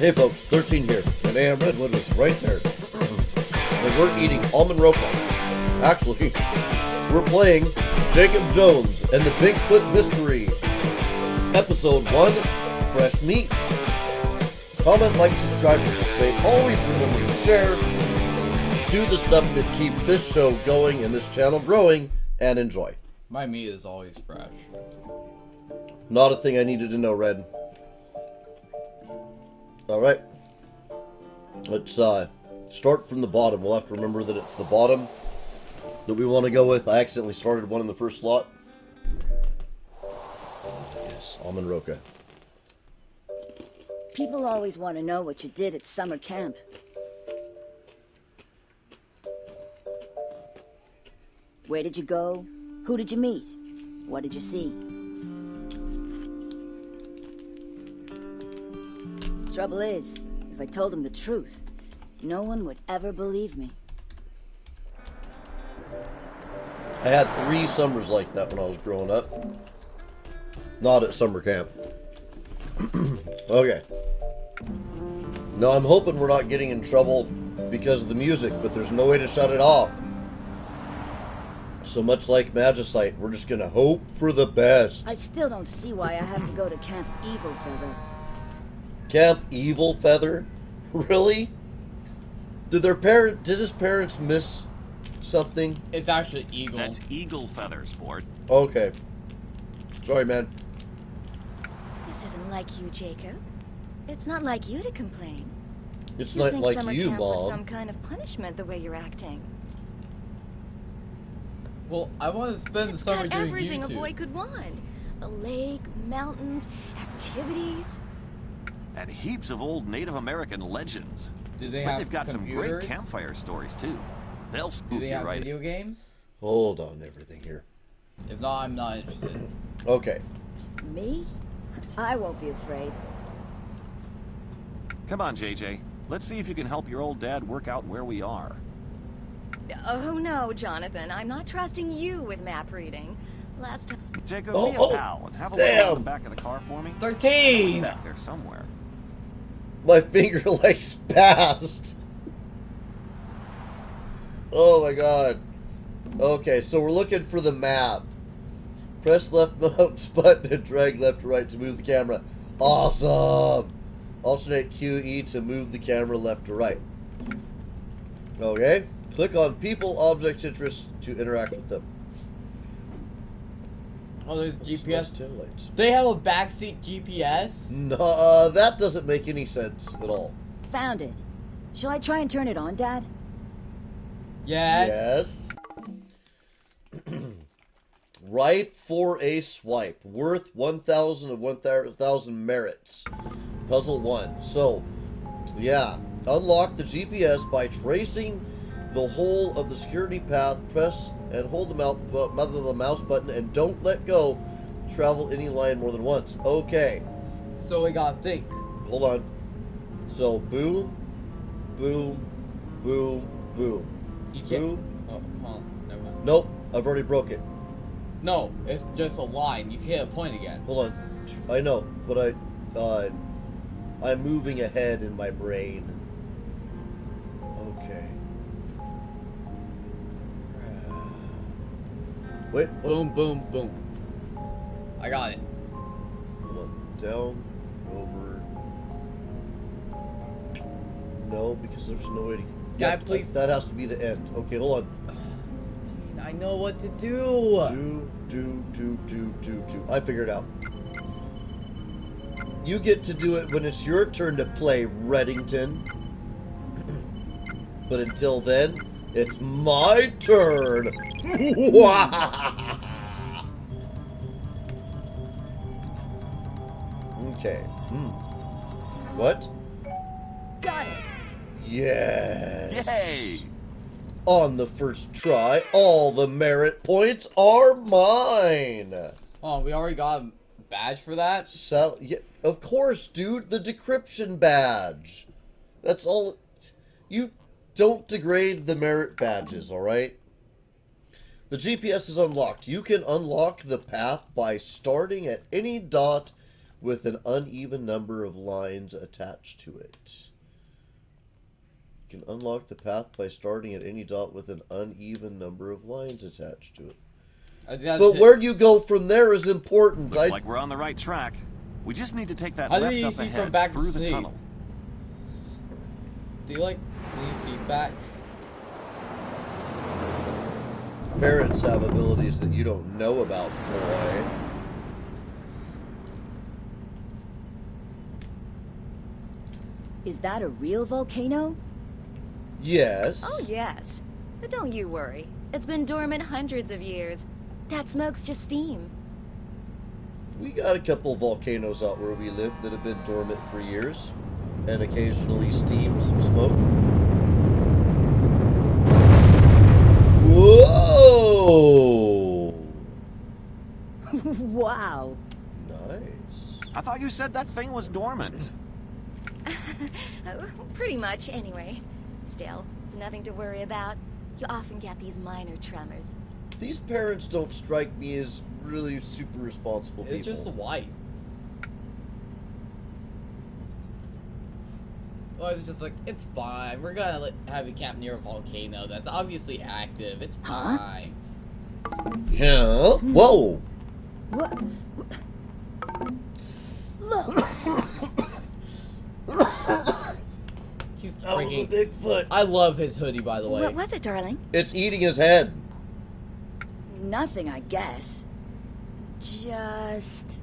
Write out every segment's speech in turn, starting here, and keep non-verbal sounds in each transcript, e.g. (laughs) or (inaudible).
Hey folks, 13 here, and AM Redwood is right there. and we're eating almond roca. Actually, we're playing Jacob Jones and the Bigfoot Mystery. Episode 1, Fresh Meat. Comment, like, subscribe, participate. Always remember to share. Do the stuff that keeps this show going and this channel growing, and enjoy. My meat is always fresh. Not a thing I needed to know, Red. Alright. Let's uh, start from the bottom. We'll have to remember that it's the bottom that we want to go with. I accidentally started one in the first slot. Yes, almond roca. People always want to know what you did at summer camp. Where did you go? Who did you meet? What did you see? Trouble is, if I told them the truth, no one would ever believe me. I had three summers like that when I was growing up. Not at summer camp. (clears throat) okay. Now I'm hoping we're not getting in trouble because of the music, but there's no way to shut it off. So much like Magicite, we're just gonna hope for the best. I still don't see why I have to go to Camp Evil Feather. Camp Evil Feather? (laughs) Really? Did their parent did his parents miss something? It's actually eagle. That's eagle feather, sport. Okay. Sorry, man. This isn't like you, Jacob. It's not like you to complain. It's you not think like summer you, camp was some kind of punishment the way you're acting. well, I want to spend It's the summer got doing everything YouTube. a boy could want. A lake, mountains, activities. And heaps of old Native American legends. Do they but have they've got some great campfire stories too. They'll Do spook they you have right. video games? Hold on everything here. If not, I'm not interested. Okay. Me? I won't be afraid. Come on, JJ. Let's see if you can help your old dad work out where we are. Uh, oh no, Jonathan, I'm not trusting you with map reading. Last time. Jacob, Oh, be a oh, pal and have a look around the back of the car for me. It's 13! back there somewhere. My finger (laughs) legs passed. Oh my god. Okay, so we're looking for the map. Press left (laughs) mouse button and drag left to right to move the camera. Awesome! Alternate QE to move the camera left to right. Okay. Click on people, objects, interests to interact with them. Oh, there's Nice GPS. taillights. They have a backseat GPS? No, uh, that doesn't make any sense at all. Found it. Shall I try and turn it on, Dad? Yes. Yes. (clears throat) right for a swipe. Worth 1,000 of 1,000 merits. Puzzle 1. So, yeah. Unlock the GPS by tracing the whole of the security path. Press and hold the mouse, the mouse button and don't let go. Travel any line more than once. Okay. So we gotta think. Hold on. So, boom, boom, boom, boom. You can't. Boom. Oh, hold on. Never mind. Nope, I've already broke it. No, it's just a line. You can't point again. Hold on. I know, but I, uh, I'm moving ahead in my brain. Okay. Wait, what? Boom, boom, boom. I got it. Hold. Down, over. No, because there's no way to. Dad, please. That has to be the end. Okay, hold on. I know what to do. Do, do, do, do, do, do. I figured it out. You get to do it when it's your turn to play, Reddington. (clears throat) but until then, it's my turn. Okay. Hmm. What? Got it. Yes. Yay! On the first try, all the merit points are mine. Oh, we already got a badge for that? So, yeah, of course, dude, the decryption badge. That's all. You don't degrade the merit badges, all right? The GPS is unlocked. You can unlock the path by starting at any dot with an uneven number of lines attached to it. You can unlock the path by starting at any dot with an uneven number of lines attached to it. I But it. where you go from there is important. Looks I, like we're on the right track. We just need to take that How left you up see ahead from back to through the sea? tunnel. Do you like do you see back? Parents have abilities that you don't know about, boy. Is that a real volcano? Yes. Oh, yes. But don't you worry. It's been dormant hundreds of years. That smoke's just steam. We got a couple volcanoes out where we live that have been dormant for years and occasionally steam some smoke. Whoa! (laughs) wow. Nice. I thought you said that thing was dormant. (laughs) Uh, pretty much, anyway. Still, it's nothing to worry about. You often get these minor tremors. These parents don't strike me as really super responsible It's people. just the white. Well, was just like it's fine. We're gonna let, have a camp near a volcano that's obviously active. It's fine. Huh? fine. Yeah. Hmm. Whoa! What? Look. (coughs) He's That was a freaking. Bigfoot. I love his hoodie, by the way. What was it, darling? It's eating his head. Nothing, I guess. Just.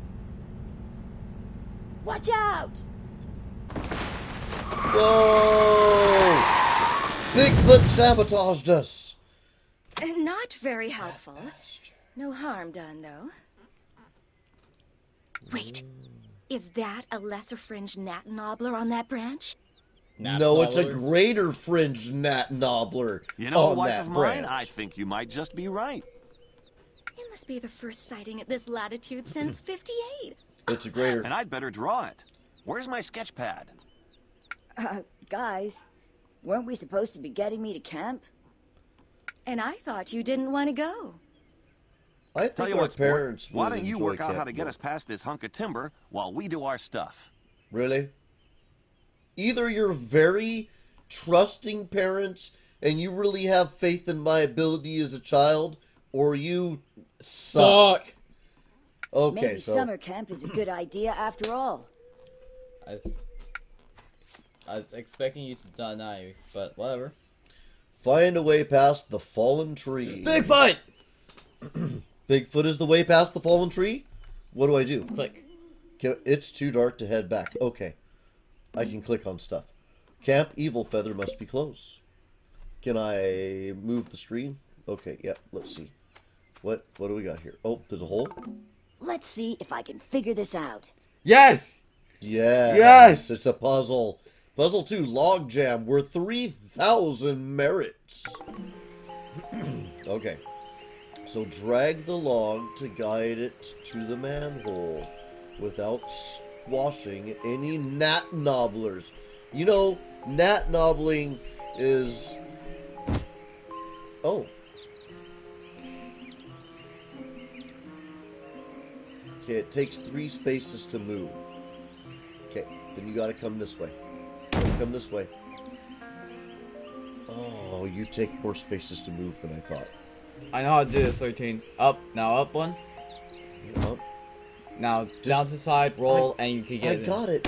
Watch out! Whoa! Bigfoot sabotaged us. Not very helpful. No harm done, though. Wait, is that a lesser fringe gnat nobbler on that branch? Nap no, it's a greater fringe gnat nobbler. You know, on wife that of mine, branch. I think you might just be right. It must be the first sighting at this latitude since 58. It's a greater. And I'd better draw it. Where's my sketch pad? Uh, guys, weren't we supposed to be getting me to camp? And I thought you didn't want to go. I think Tell you our what, sport, parents. why don't you work out how to get more. us past this hunk of timber while we do our stuff? Really? Either you're very trusting parents and you really have faith in my ability as a child, or you suck. Suck. Okay, Maybe so summer camp is a good idea after all. I was, I was expecting you to deny, but whatever. find a way past the fallen tree. Bigfoot. (clears throat) Bigfoot is the way past the fallen tree. What do I do? Click. It's too dark to head back. Okay, I can click on stuff. Camp Evil Feather must be close. Can I move the screen? Okay, yeah. Let's see. What what do we got here? Oh, there's a hole. Let's see if I can figure this out. Yes. Yes. Yes! It's a puzzle. Puzzle 2, Log Jam, worth 3,000 merits. (clears throat) okay. So drag the log to guide it to the manhole without squashing any gnat nobblers. You know, gnat nobbling is. Oh. Okay, it takes three spaces to move. Okay, then you gotta come this way. You gotta come this way. Oh, you take more spaces to move than I thought. I know how to do this. Thirteen. Up. Now up one. Oh, Now down to the side. Roll, and you can I get it. in. got it.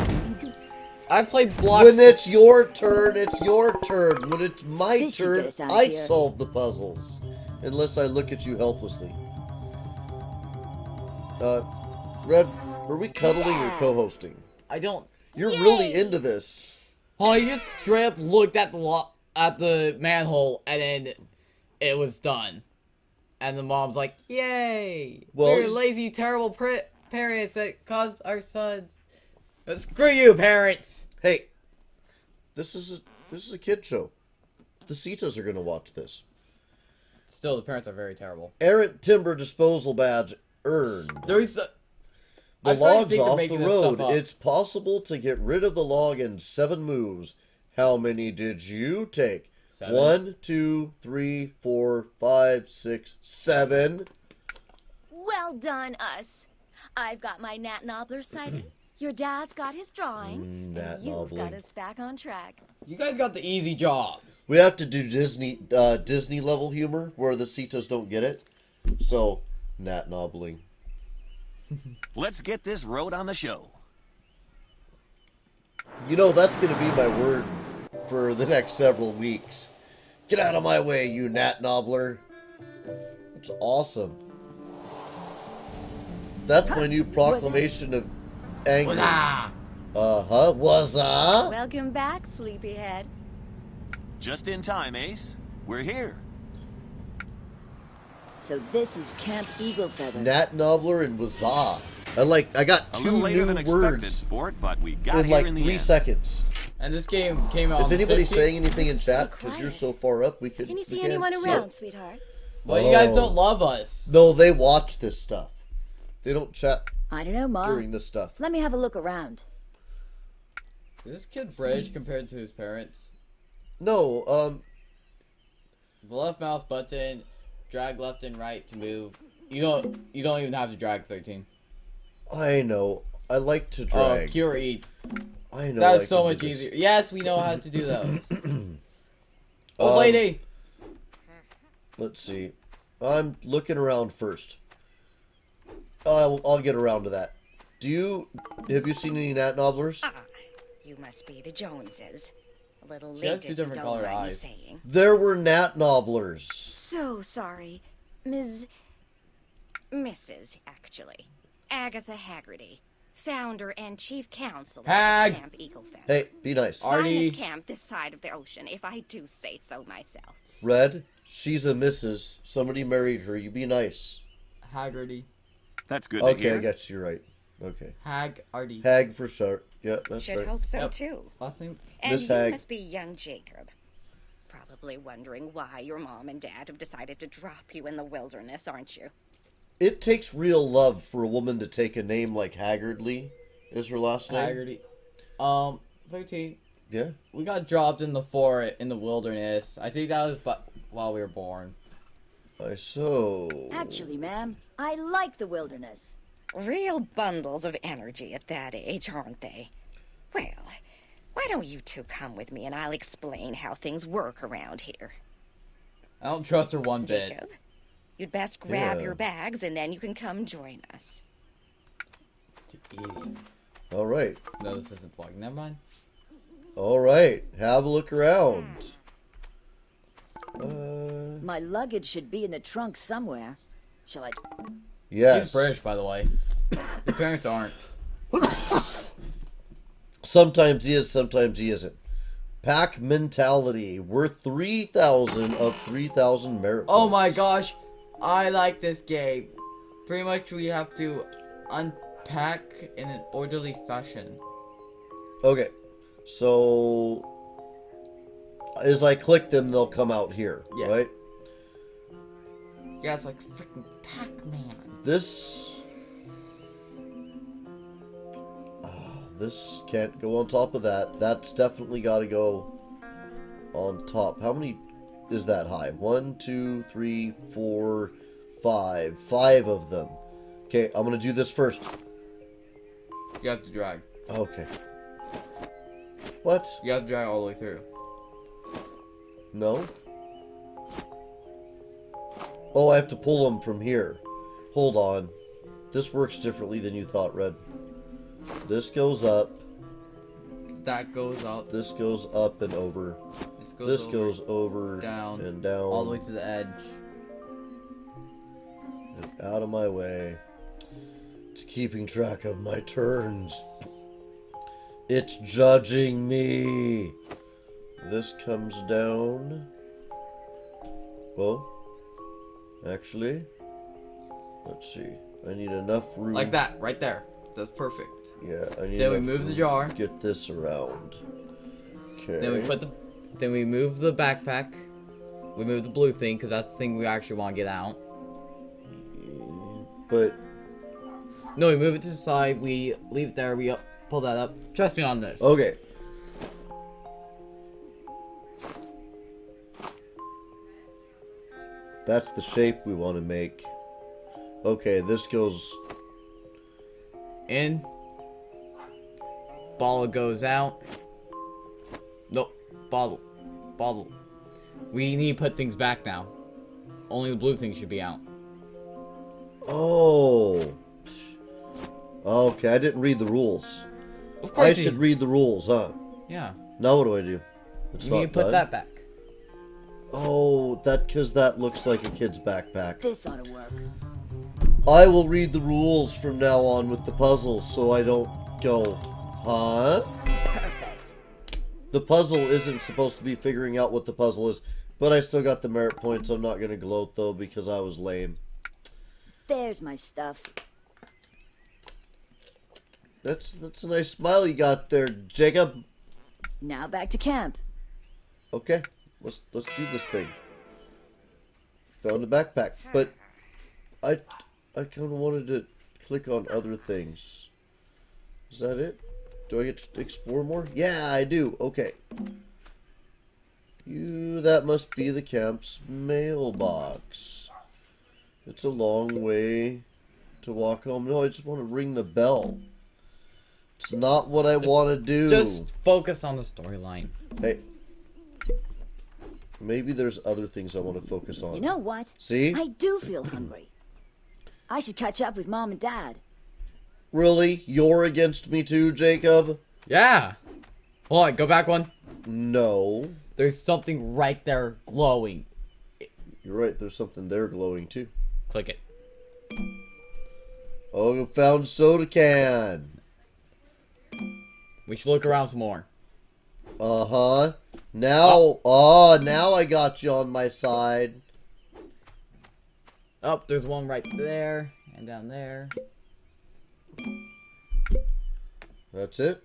I played blocks. When it's your turn, it's your turn. When it's my This turn, get us out of I here. solve the puzzles. Unless I look at you helplessly. Uh, Red, are we cuddling or co-hosting? I don't. You're really into this. Oh, you just straight up looked at the lo- at the manhole, and then it was done. And the mom's like, "Yay! Well, We're lazy, terrible parents that caused our sons." But screw you, parents. Hey, this is a this is a kid show. The Cetas are gonna watch this. Still, the parents are very terrible. Errant timber disposal badge earned. There's a, The I'm starting to log's off the making this stuff road. It's possible to get rid of the log in seven moves. How many did you take? Seven. One, two, three, four, five, six, seven. Well done, us. I've got my Gnat nobbler sighting. (clears throat) Your dad's got his drawing, Mm, that and you've novel. got us back on track. You guys got the easy jobs. We have to do Disney uh, Disney level humor where the Cetas don't get it. So, Gnat nobbling. Let's get this road on the show. You know, that's going to be my word for the next several weeks. Get out of my way, you Gnat Nobbler. It's awesome. That's my new proclamation of anger. Uh huh. Was uh? Welcome back, sleepyhead. Just in time, Ace. We're here. So this is Camp Eagle Feather. Gnat Nobbler and Wazah. I like. I got two little later new than expected, words sport, but we got in like in three end. seconds. And this game came out. Is on the anybody 15th. saying anything in chat? Because you're so far up, we could. Can you see anyone see around, it. sweetheart? Well, you guys Oh. don't love us. No, they watch this stuff. They don't chat I don't know, Ma. during this stuff. Let me have a look around. Is this kid British compared to his parents? No, um, The left mouse button, drag left and right to move. You don't. You don't even have to drag 13. I know. I like to Oh, drag. Q or E. I know. That's so can do much this. easier. Yes, we know how to do those. (clears throat) Old Um, lady. Let's see. I'm looking around first. I'll I'll get around to that. Do you have you seen any Gnat Nobblers? Ah, you must be the Joneses. A little She has two different don't colored mind me eyes. saying. There were Gnat Nobblers. So sorry. Ms. Mrs. actually. Agatha Haggerty. Founder and chief counselor Hag. of Camp Eagle Feather. Hey, be nice. Artie. Finest camp this side of the ocean, if I do say so myself. Red, she's a Mrs. Somebody married her. You be nice. Haggerty. That's good to Okay, hear. I got you right. Okay. Hag Artie. Hag for sure. Yeah, that's Should right. hope so Yep. too. Last name? And Miss you Hag. must be young Jacob. Probably wondering why your mom and dad have decided to drop you in the wilderness, aren't you? It takes real love for a woman to take a name like Haggardly. Is her last name? Haggerty. Um, 13. Yeah. We got dropped in the forest in the wilderness. I think that was but while we were born. I so. Actually, ma'am, I like the wilderness. Real bundles of energy at that age, aren't they? Well, why don't you two come with me and I'll explain how things work around here. I don't trust her one bit. Jacob, you'd best grab Yeah. your bags and then you can come join us. All right. No, this isn't plugging. Never mind. All right. Have a look around. Uh, My luggage should be in the trunk somewhere. Shall I? Yes. He's British, by the way. His parents aren't. Sometimes he is, sometimes he isn't. Pack mentality. Worth 3,000 of 3,000 merit Oh my gosh, I like this game. Pretty much, we have to unpack in an orderly fashion. Okay. So. As I click them, they'll come out here, Yeah. right? Yeah, it's like freaking Pac-Man. This. Ah, this can't go on top of that. That's definitely got to go on top. How many is that high? One, two, three, four, five. Five of them. Okay, I'm going to do this first. You have to drag. Okay. What? You have to drag all the way through. No? Oh, I have to pull them from here. Hold on. This works differently than you thought, Red. This goes up. That goes up. This goes up and over. This goes, This over, goes over down, and down. all the way to the edge. and out of my way. It's keeping track of my turns. It's judging me. This comes down. Well, actually, let's see. I need enough room. Like that, right there. That's perfect. Yeah, I need. Then we move the jar. Get this around. Okay. Then we put the, then we move the backpack. We move the blue thing because that's the thing we actually want to get out. But No, we move it to the side. We leave it there. We up, pull that up. Trust me on this. okay. That's the shape we want to make. Okay, this goes In. Bottle goes out. Nope. Bottle. Bottle. We need to put things back now. Only the blue thing should be out. Oh. Okay, I didn't read the rules. Of course I you- should read the rules, huh? Yeah. Now what do I do? It's You need to put done? that back. Oh, that because that looks like a kid's backpack. This ought to work. I will read the rules from now on with the puzzles so I don't go, huh? Perfect. The puzzle isn't supposed to be figuring out what the puzzle is, but I still got the merit points. I'm not going to gloat though because I was lame. There's my stuff. That's that's a nice smile you got there, Jacob. Now back to camp. Okay, let's let's do this thing. Found a backpack, but I I kind of wanted to click on other things. Is that it? Do I get to explore more? Yeah, I do. Okay. You that must be the camp's mailbox. It's a long way to walk home. No, I just want to ring the bell. It's not what I want to do. Just focus on the storyline. Hey. Maybe there's other things I want to focus on. You know what? See? I do feel hungry. I should catch up with mom and dad. Really? You're against me too, Jacob? Yeah. Hold on, go back one. No. There's something right there glowing. You're right, there's something there glowing too. Click it. Oh, found soda can. We should look around some more. Uh huh. Now, oh, now I got you on my side. Oh, there's one right there and down there. That's it.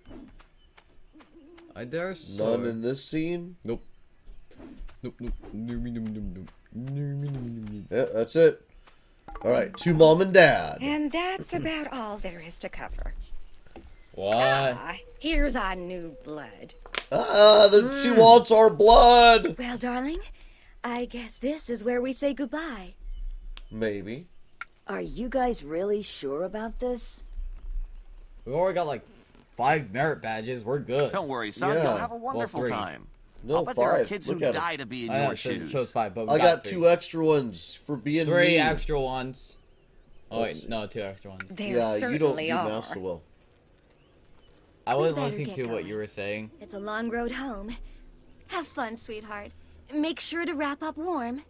I dare None in this scene. Nope. Nope, nope. Nope, nope, nope, nope. Nope, nope, nope, nope. Yeah, that's it. All right, to mom and dad. And that's about all there is to cover. What? Ah, here's our new blood. Ah, the, she wants our blood. Well, darling, I guess this is where we say goodbye. Maybe. Are you guys really sure about this? We've already got like five merit badges. We're good. Don't worry, son. Yeah. You'll have a wonderful three. time. No, I'll bet there are five. kids Look who at 'em. die to be in I your it shows, shoes. shows five, but I got three. two extra ones for being Three me. extra ones. Oh wait, no, two extra ones. There Yeah, you don't do math so well. I wasn't listening get to what you were saying. It's a long road home. Have fun, sweetheart. Make sure to wrap up warm.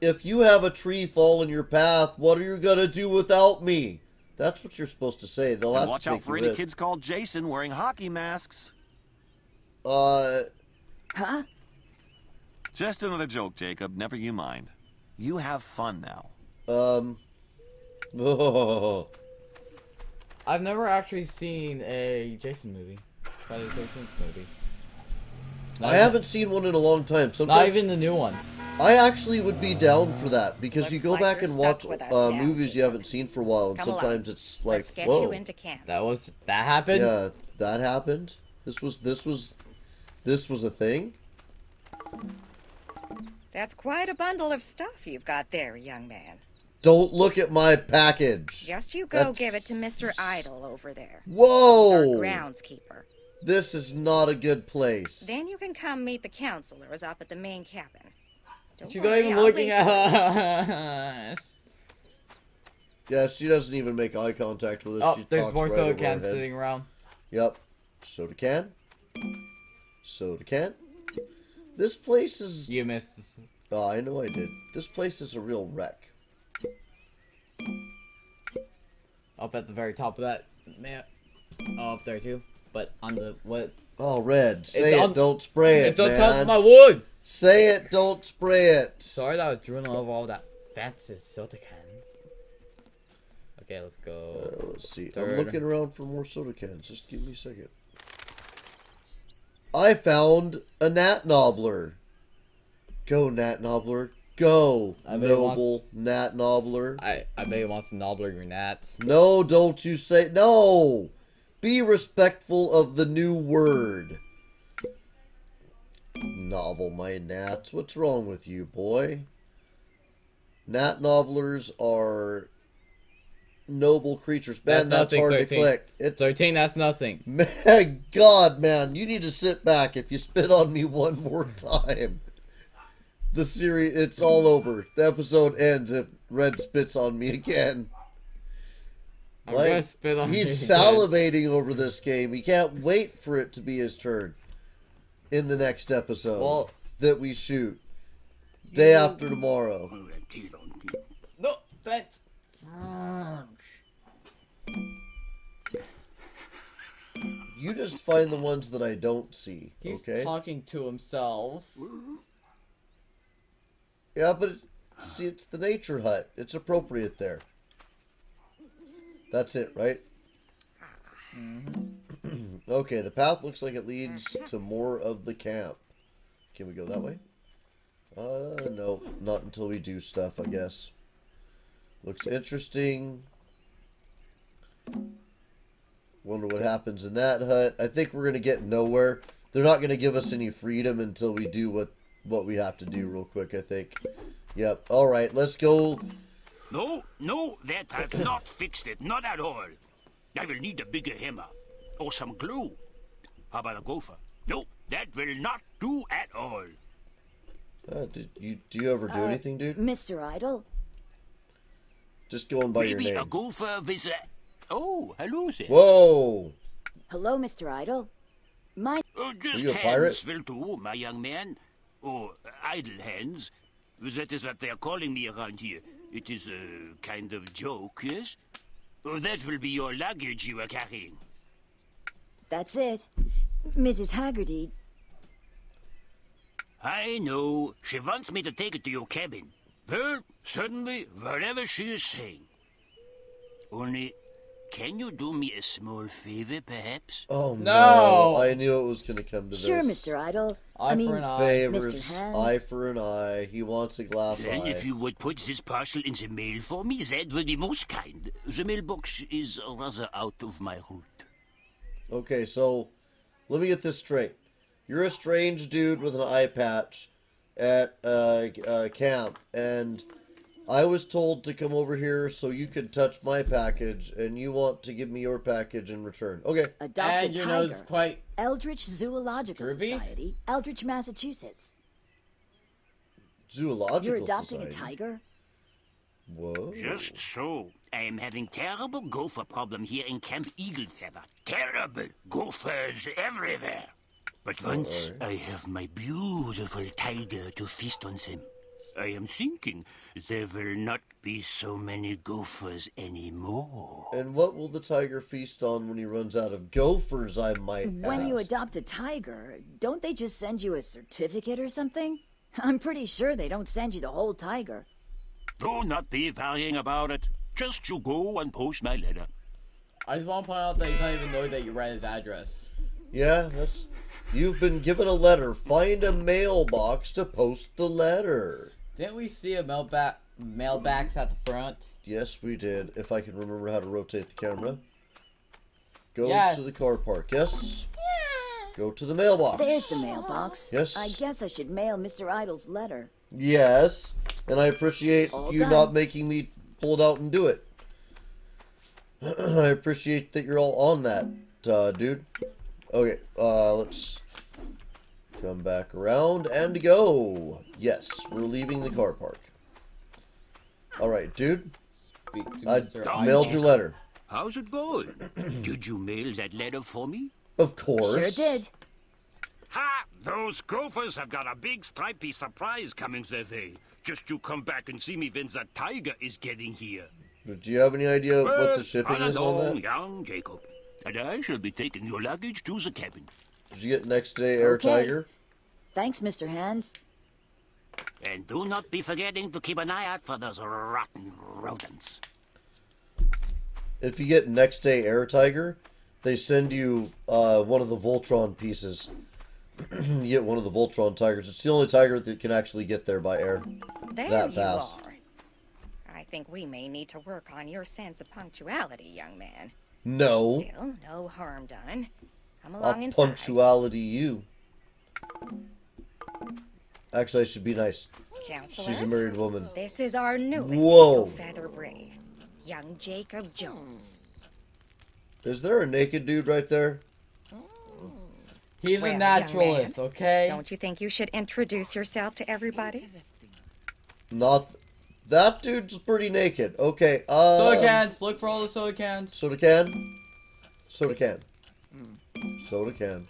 If you have a tree fall in your path, what are you gonna do without me? That's what you're supposed to say. They'll have And watch to out for any with. kids called Jason wearing hockey masks. Uh, Huh? Just another joke, Jacob. Never you mind. You have fun now. um. Oh, (laughs) I've never actually seen a Jason movie. Friday the 13th movie. Not I even- haven't seen one in a long time. Not Sometimes even the new one. I actually would be down for that because you go like back and watch us uh, now, movies you haven't seen for a while, and Come along. sometimes it's like, Let's get whoa, you into camp. That was that happened. yeah, that happened. This was this was this was a thing. That's quite a bundle of stuff you've got there, young man. Don't look at my package. Just you go That's- give it to Mr. Idle over there. Whoa! Our Whoa! groundskeeper. This is not a good place. Then you can come meet the counselors up at the main cabin. Don't She's not even I'll looking wait for you. at us. (laughs) Yeah, she doesn't even make eye contact with us. Oh, she there's talks more right soda cans sitting around. Yep. Soda can. Soda can. This place is. You missed. this. Oh, I know I did. This place is a real wreck. Up at the very top of that man. Oh, up there too. But on the what? Oh, red. Say it. on- don't spray it, top man. my wood. Say it. Don't spray it. Sorry that I was drooling over all that fancy soda cans. Okay, let's go. Uh, let's see. I'm looking around for more soda cans. Just give me a second. I found a Gnat Nobbler. Go, Gnat Nobbler. Go, I bet wants- noble Gnat Nobbler. I I bet he wants to nobbler your gnats. No, don't you say no. Be respectful of the new word. Novel my gnats. What's wrong with you, boy? Gnat nobblers are noble creatures. Man, That's that's, nothing, hard 13. to click. It's 13, that's nothing. (laughs) man, God, man, you need to sit back if you spit on me one more time. The series, it's all over. The episode ends if Red spits on me again. I'm Like, gonna spit on He's you again. salivating over this game. He can't wait for it to be his turn in the next episode Well- that we shoot. Day after tomorrow. No, that's. You just find the ones that I don't see, He's okay? talking to himself. Yeah, but it, see, it's the nature hut. It's appropriate there. That's it, right? (clears throat) okay, the path looks like it leads to more of the camp. Can we go that way? Uh, no, not until we do stuff, I guess. Looks interesting. Wonder what happens in that hut. I think we're gonna get nowhere. They're not gonna give us any freedom until we do what what we have to do real quick. I think. Yep. All right. Let's go. No, no, that have (coughs) not fixed it, not at all. I will need a bigger hammer. Or some glue. How about a gopher? No, that will not do at all. Uh, did you do you ever do anything, dude? Mr. Idle? Just going by your name. Maybe a name. gopher with a... Oh, hello there. Whoa. Hello, Mr. Idle. My Uh, just you a hands pirate? will do, my young man. Or uh, idle hands. That is what they are calling me around here. It is a kind of joke, yes? Oh, that will be your luggage you are carrying. That's it. Mrs. Haggerty, I know. She wants me to take it to your cabin. Well, certainly, whatever she is saying. Only, can you do me a small favor, perhaps? Oh No. no! I knew it was gonna come to sure, this. Mr. Idle. Eye I mean, for an eye. Mr. Hands. eye for an eye. He wants a glass Then, if you would put this parcel in the mail for me, that would be most kind. The mailbox is rather out of my route. Okay, so let me get this straight. You're a strange dude with an eye patch at uh, uh, camp, and I was told to come over here so you could touch my package, and you want to give me your package in return. Okay, Adopt and a your tiger. nose is quite. Eldritch Zoological Droopy? Society, Eldritch, Massachusetts. zoological You're adopting society. a tiger? Whoa. Just so. I am having terrible gopher problem here in Camp Eagle Feather. Terrible. Gophers everywhere. But once I have my beautiful tiger to feast on them, I am thinking there will not be so many gophers anymore. And what will the tiger feast on when he runs out of gophers? I might When you adopt a tiger, don't they just send you a certificate or something? (laughs) I'm pretty sure they don't send you the whole tiger. Do not be worrying about it. Just you go and post my letter. I just want to point out that he's not even know that you read his address. Yeah, that's. You've been given a letter. Find a mailbox to post the letter. Didn't we see a mailback mailbacks at the front? Yes, we did. If I can remember how to rotate the camera. Go Yeah. to the car park. Yes. Yeah. Go to the mailbox. There's the mailbox. Yes. I guess I should mail Mr. Idle's letter. Yes. And I appreciate All you done. not making me pull it out and do it. (clears throat) I appreciate that you're all on that, uh, dude. Okay, uh, let's come back around and go. Yes, we're leaving the car park. All right, dude. Speak to I Mr. mailed Idle. your letter. How's it going? (clears throat) Did you mail that letter for me? Of course. Sure did. Ha! Those gophers have got a big stripy surprise coming their way. Just you come back and see me when the tiger is getting here. Do you have any idea what the shipping run is on along, that? young Jacob. And I shall be taking your luggage to the cabin. Did you get next day Air Okay. Tiger? Thanks, Mr. Hands. And do not be forgetting to keep an eye out for those rotten rodents. If you get next day Air Tiger, they send you uh, one of the Voltron pieces. (clears throat) you get one of the Voltron tigers. It's the only tiger that can actually get there by air. There That you fast. are. I think we may need to work on your sense of punctuality, young man. No, Still, no harm done. Come I'll inside. punctuality you. Actually, I should be nice. Counselors, She's a married woman. this is our newest Whoa. Eagle Feather Brave. young Jacob Jones. Is there a naked dude right there? He's Well, a naturalist, man, okay? Don't you think you should introduce yourself to everybody? Not. That dude's pretty naked. Okay. Uh, Soda cans. Look for all the soda cans. Soda can. Soda can. Soda can.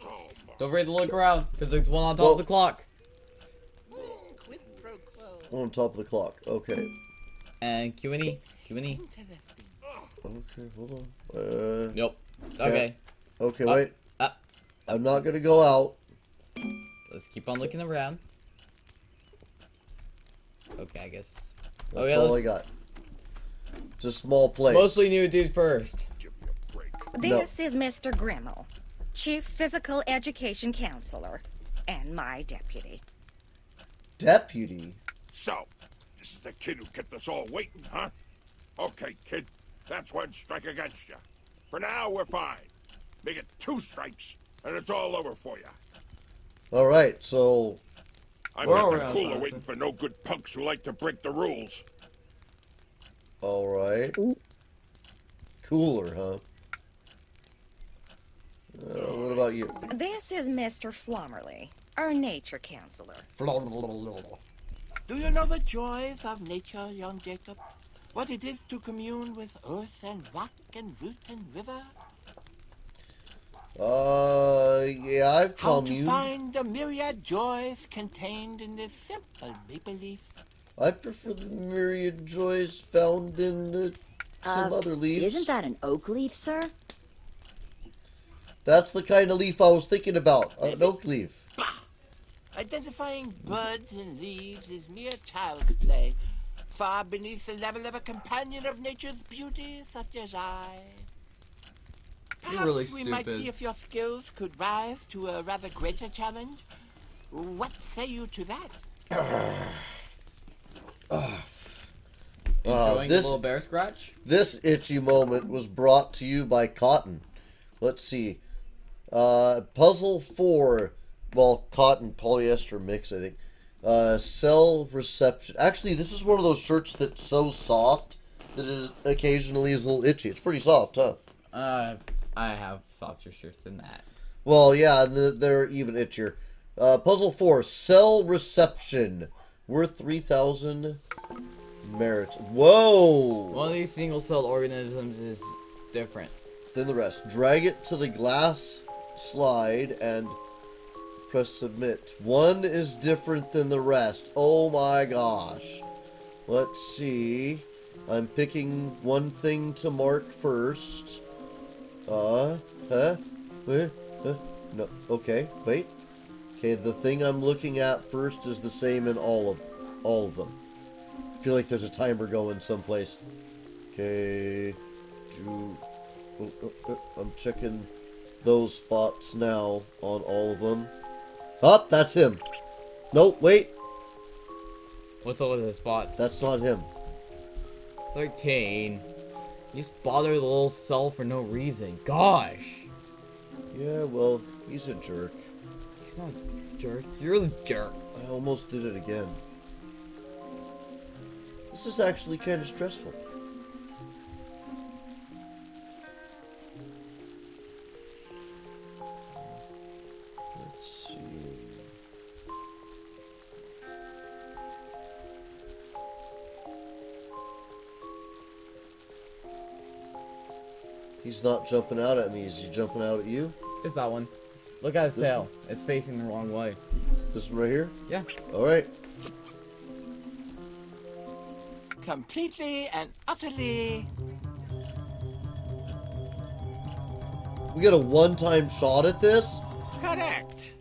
Don't forget to look around, because there's one on top Well- of the clock. On top of the clock. Okay. And Q and E. Q and E. Okay. Hold on. Uh. Nope. Okay. Okay. Uh, Wait. uh. I'm not gonna go out. Let's keep on looking around. Okay, I guess. That's Oh, yeah, all I let's- got. It's a small place. Mostly new dude first. This is Mr. Grimmel, Chief Physical Education Counselor, and my deputy. deputy. So, this is the kid who kept us all waiting, huh? Okay, kid. That's one strike against you. For now, we're fine. Make it two strikes, and it's all over for you. All right. So I'm We're not the cooler Doctor. waiting for no good punks who like to break the rules. All right. Cooler, huh? What about you? This is Mr. Flommerly, our nature counselor. Do you know the joys of nature, young Jacob? What it is to commune with earth and rock and root and river? Uh, yeah, I've How come to find the myriad joys contained in this simple maple leaf? I prefer the myriad joys found in uh, some Uh, other leaves. Isn't that an oak leaf, sir? That's the kind of leaf I was thinking about. Uh, An oak leaf. Identifying buds and leaves is mere child's play, far beneath the level of a companion of nature's beauty such as I. Perhaps really we might see if your skills could rise to a rather greater challenge. What say you to that? (sighs) Enjoying this- a little bear scratch? This itchy moment was brought to you by Cotton. Let's see. Uh, puzzle four. Well, cotton polyester mix, I think. Uh, cell reception. Actually, this is one of those shirts that's so soft that it occasionally is a little itchy. It's pretty soft, huh? Uh, I have softer shirts than that. Well, yeah, and they're even itchier. Uh, puzzle four, cell reception, worth three thousand merits. Whoa! One of these single-celled organisms is different. Then the rest. Drag it to the glass slide and press submit. One is different than the rest. Oh my gosh. Let's see. I'm picking one thing to mark first. Uh, huh? Uh, uh, no, okay, wait. Okay, the thing I'm looking at first is the same in all of all of them. I feel like there's a timer going someplace. Okay, do Oh, oh, oh, I'm checking those spots now on all of them. Up, that's him. Nope, wait, What's all with the spots? that's not him. 13. You just bother the little cell for no reason. Gosh. Yeah, well, he's a jerk. He's not a jerk. You're the jerk. I almost did it again. This is actually kind of stressful. He's not jumping out at me. Is he jumping out at you? It's that one. Look at his This tail. It's facing the wrong way. This one right here? Yeah. All right. Completely and utterly. We get a one-time shot at this. Correct.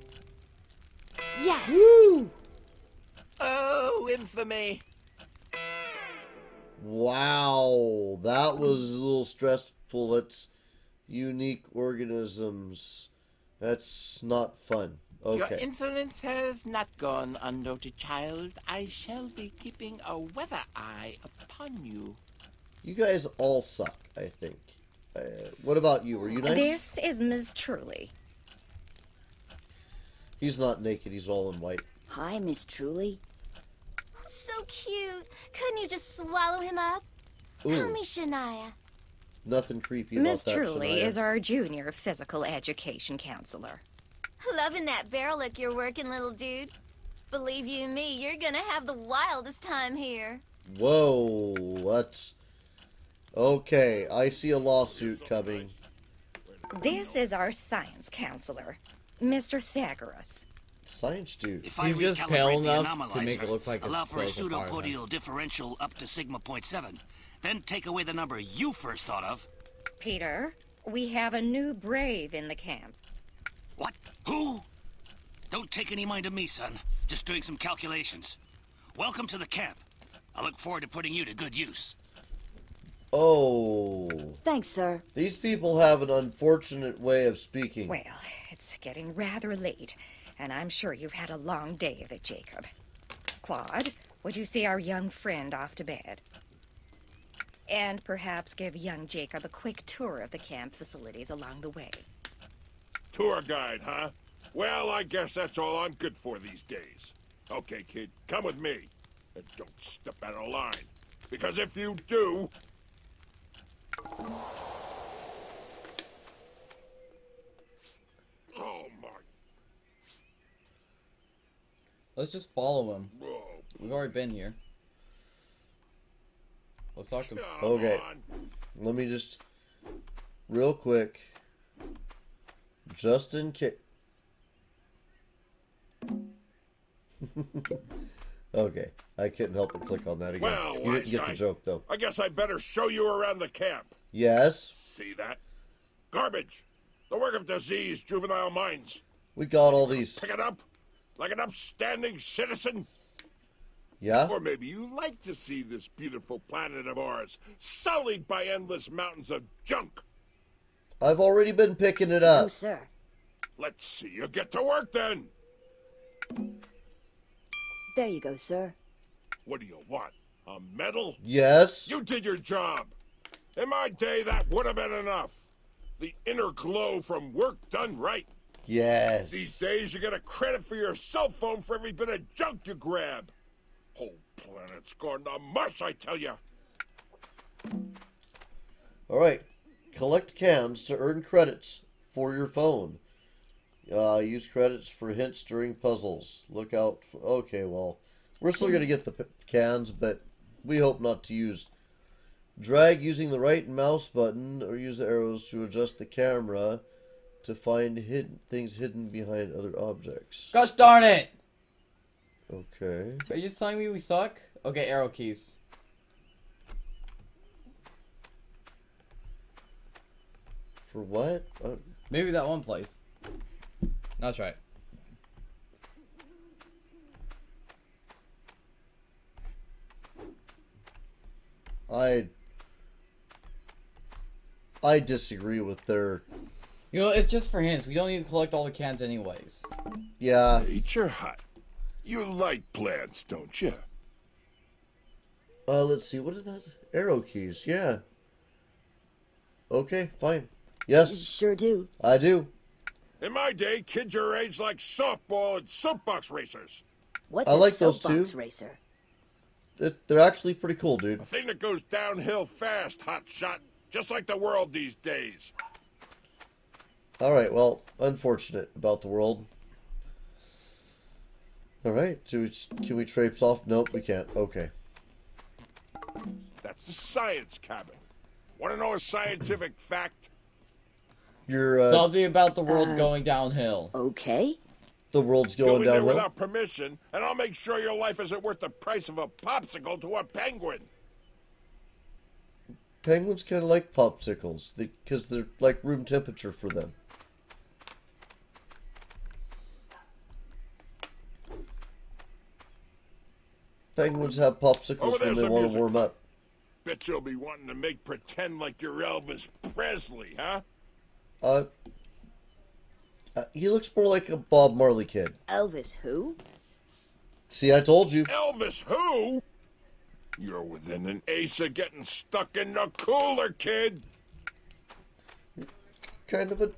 Yes! Woo! Oh, infamy. Wow, that was a little stressful. That's unique organisms. That's not fun. Your Okay. insolence has not gone unnoted, child. I shall be keeping a weather eye upon you. You guys all suck, I think. Uh, what about you? Are you nice? This is Ms. Truly. He's not naked. He's all in white. Hi, Miss Truly. So cute. Couldn't you just swallow him up? Call me Shania. Nothing creepy about Miss that. Truly is our junior physical education counselor. Loving that barrel look you're working, little dude. Believe you me, you're gonna have the wildest time here. Whoa, what? Okay, I see a lawsuit coming. This is our science counselor, Mr. Thagorus. Science dude. If I He's just pale enough to make it look like it's allow for a pseudopodial differential up to sigma point seven, then take away the number you first thought of. Peter, we have a new brave in the camp. What? Who? Don't take any mind of me, son. Just doing some calculations. Welcome to the camp. I look forward to putting you to good use. Oh, Thanks, sir. these people have an unfortunate way of speaking. Well, it's getting rather late, and I'm sure you've had a long day of it, Jacob. Claude, would you see our young friend off to bed? And perhaps give young Jacob a quick tour of the camp facilities along the way. Tour guide, huh? Well, I guess that's all I'm good for these days. Okay, kid, come with me. And don't step out of line. Because if you do, Oh my. Let's just follow him. We've already been here. Let's talk to him. Come Okay. on. Let me just, real quick, just in case. (laughs) okay, I couldn't help but click on that again. Well, you didn't wise get guy. the joke though. I guess I better show you around the camp. Yes, See that? Garbage. The work of diseased juvenile minds. we got all these. Pick it up like an upstanding citizen. Yeah, Or maybe you like to see this beautiful planet of ours sullied by endless mountains of junk. I've already been picking it up. Oh, sir. Let's see you get to work then. There you go, sir. What do you want? A medal? Yes. You did your job. In my day, that would have been enough. The inner glow from work done right. Yes. These days, you get a credit for your cell phone for every bit of junk you grab. Whole planet's gone to mush, I tell you. All right. Collect cans to earn credits for your phone. Uh, use credits for hints during puzzles. Look out. For, okay, well, we're still going to get the p- cans, but we hope not to use. Drag using the right mouse button or use the arrows to adjust the camera to find hidden things hidden behind other objects. Gosh darn it! Okay. Are you just telling me we suck? Okay, arrow keys. For what? Uh, Maybe that one place. That's right. I I disagree with their You know, it's just for hints. We don't need to collect all the cans anyways. yeah. Eat your Hut. You like plants, don't you? Uh, let's see. What are that? Arrow keys. Yeah. Okay, fine. Yes, Sure do. I do. In my day, kids your age like softball and soapbox racers. What's I a like those soapbox too. racer? They're- They're actually pretty cool, dude. A thing that goes downhill fast, hot shot. Just like the world these days. All right. Well, unfortunate about the world. All right. Do we, can we traipse off? Nope, we can't. Okay. That's the science cabin. Want to know a scientific (clears throat) fact? You're uh, Something about the world going downhill. Okay. the world's Go going in downhill. without permission, and I'll make sure your life isn't worth the price of a popsicle to a penguin. Penguins kind of like popsicles because they're like room temperature for them. Penguins have Over popsicles when they want music. to warm up. Bet you'll be wanting to make pretend like you're Elvis Presley, huh? Uh, uh, he looks more like a Bob Marley kid. Elvis who? See, I told you. Elvis who? You're within an ace of getting stuck in the cooler, kid. Kind of a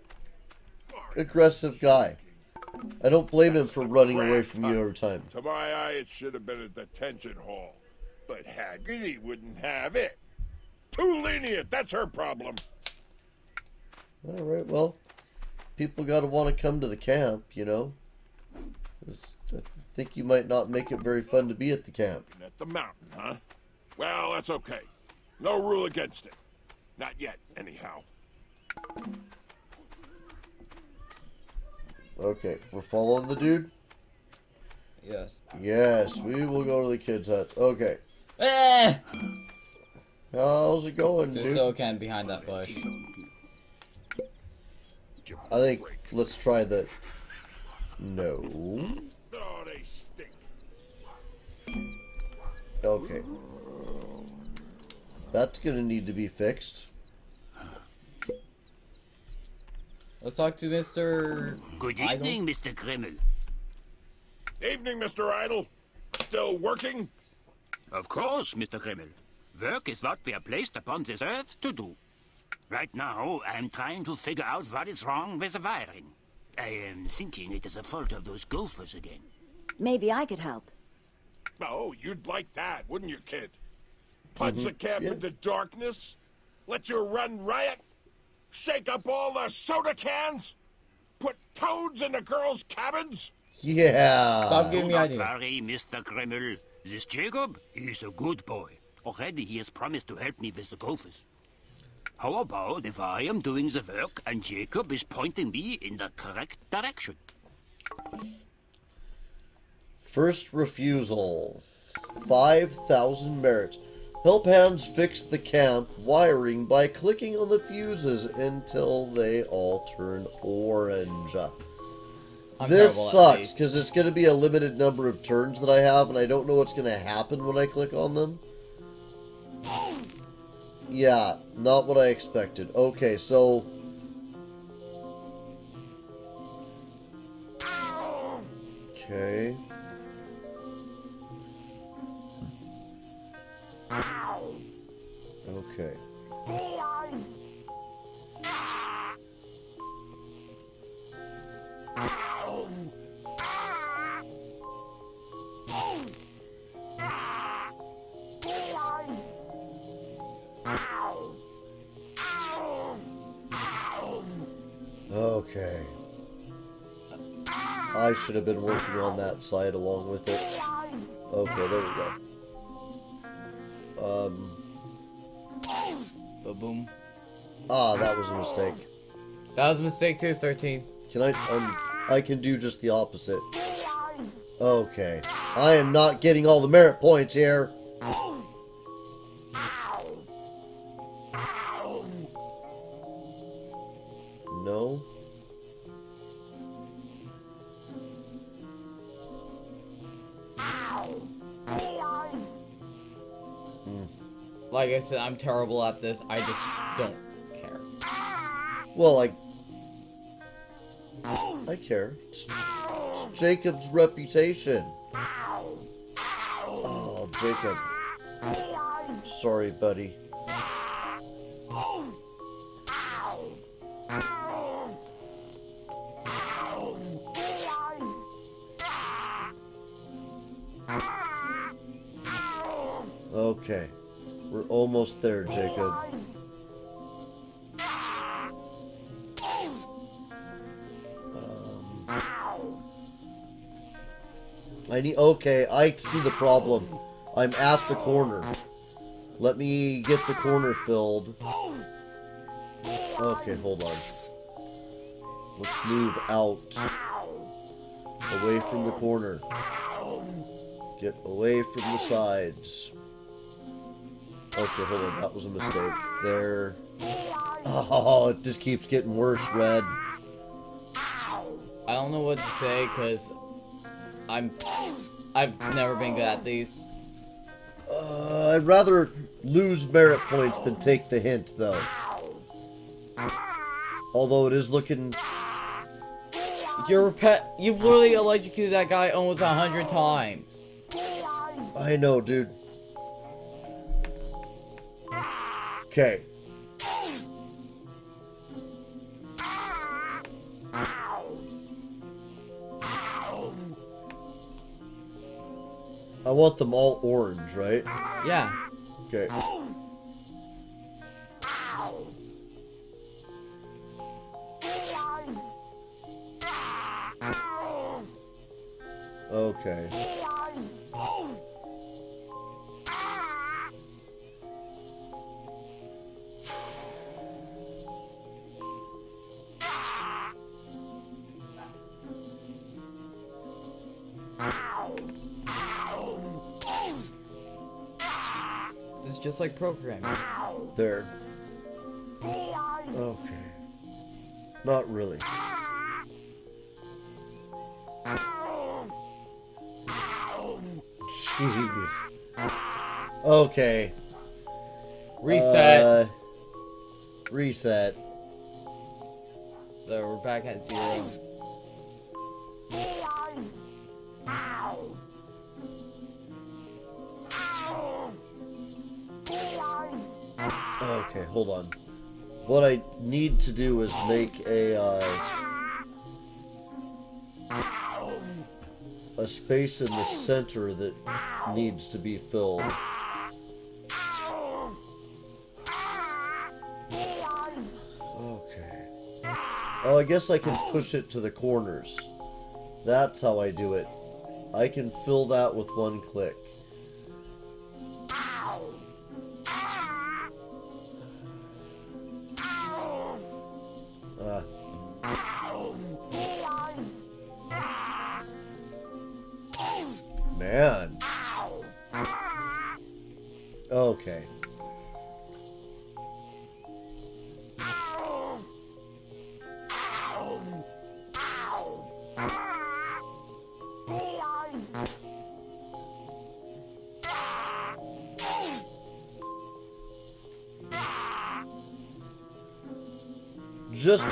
aggressive guy. I don't blame him for running away from you every time. To my eye, it should have been a detention hall. But Haggerty wouldn't have it. Too lenient, that's her problem. All right, well, people got to want to come to the camp, you know. I think you might not make it very fun to be at the camp. At the mountain, huh? Well, that's okay. No rule against it. Not yet, anyhow. Okay, we're following the dude. Yes. Yes, we will go to the kids' hut. Okay, Eh! how's it going, There's dude? a can behind that bush. I think let's try the. No. Okay. That's gonna need to be fixed. Let's talk to Mr. Good I evening, Mr. Grimmel. Evening, Mr. Idle. Still working? Of course, Mr. Grimmel. Work is what we are placed upon this earth to do. Right now, I am trying to figure out what is wrong with the wiring. I am thinking it is the fault of those gophers again. Maybe I could help. Oh, you'd like that, wouldn't you, kid? Mm-hmm. Plunge the camp yeah. into darkness? Let you run riot? Shake up all the soda cans? Put toads in the girls' cabins? Yeah. Stop giving Do me not ideas. worry, Mr. Grimmel. This Jacob, he's a good boy. Already he has promised to help me with the gophers. How about if I am doing the work and Jacob is pointing me in the correct direction? First refusal. 5,000 merits. Help hands fix the camp wiring by clicking on the fuses until they all turn orange. I'm this sucks because it's going to be a limited number of turns that I have, and I don't know what's going to happen when I click on them. Yeah, not what I expected. Okay, so. Okay. Okay. Okay. I should have been working on that side along with it. Okay, there we go. Um. Ba boom. Ah, that was a mistake. That was a mistake too, 13. Can I? Um, I can do just the opposite. Okay. I am not getting all the merit points here. Said, I'm terrible at this. I just don't care. Well, I. I care. It's, it's Jacob's reputation. Oh, Jacob. Sorry, buddy. Almost there, Jacob. Um, I need. Okay, I see the problem. I'm at the corner. Let me get the corner filled. Okay, hold on. Let's move out. Away from the corner. Get away from the sides. Okay, hold on. That was a mistake. There. Oh, it just keeps getting worse, Red. I don't know what to say because I'm I've never been good at these. Uh, I'd rather lose merit points than take the hint, though. Although it is looking. You're repet. You've literally electrocuted that guy almost a hundred times. I know, dude. Okay. I want them all orange, right? Yeah. Okay. Okay. Like programming. There. Okay. Not really. Jeez. Okay. Reset. Uh, reset. So we're back at zero. Okay, hold on. What I need to do is make a uh, a space in the center that needs to be filled. Okay. Oh, I guess I can push it to the corners. That's how I do it. I can fill that with one click.